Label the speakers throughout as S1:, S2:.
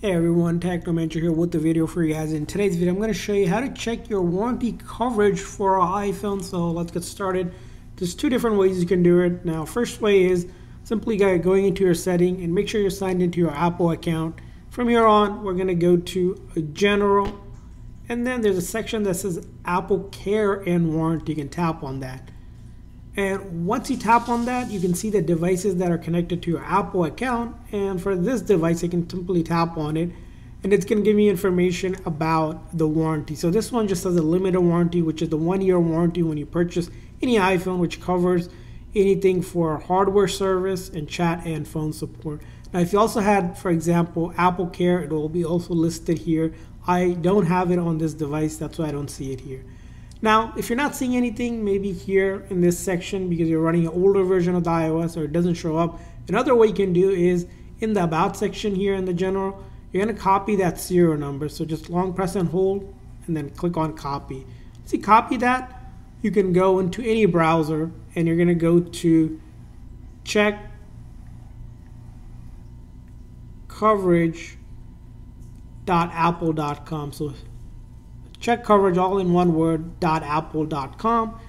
S1: Hey everyone, Technomentary here with the video for you guys. In today's video, I'm going to show you how to check your warranty coverage for an iPhone. So let's get started. There's two different ways you can do it. Now, first way is simply going into your setting and make sure you're signed into your Apple account. From here on, we're going to go to General, and then there's a section that says Apple Care and Warranty. You can tap on that. And once you tap on that, you can see the devices that are connected to your Apple account. And for this device, I can simply tap on it and it's going to give me information about the warranty. So this one just has a limited warranty, which is the one year warranty when you purchase any iPhone, which covers anything for hardware service and chat and phone support. Now, if you also had, for example, Apple Care, it will be also listed here. I don't have it on this device, that's why I don't see it here. Now, if you're not seeing anything, maybe here in this section because you're running an older version of the iOS or it doesn't show up, another way you can do is in the About section here in the General, you're going to copy that serial number. So just long press and hold and then click on copy. You copy that, you can go into any browser and you're going to go to check coverage.apple.com. So check coverage all in one word apple.com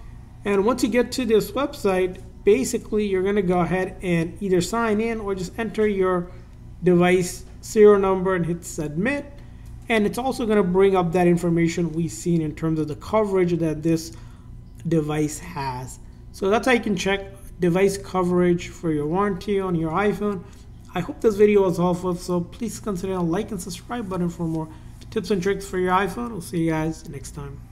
S1: and once you get to this website basically you're going to go ahead and either sign in or just enter your device serial number and hit submit. And it's also going to bring up that information we've seen in terms of the coverage that this device has. So that's how you can check device coverage for your warranty on your iphone. I hope this video was helpful so please consider a like and subscribe button for more tips and tricks for your iPhone. We'll see you guys next time.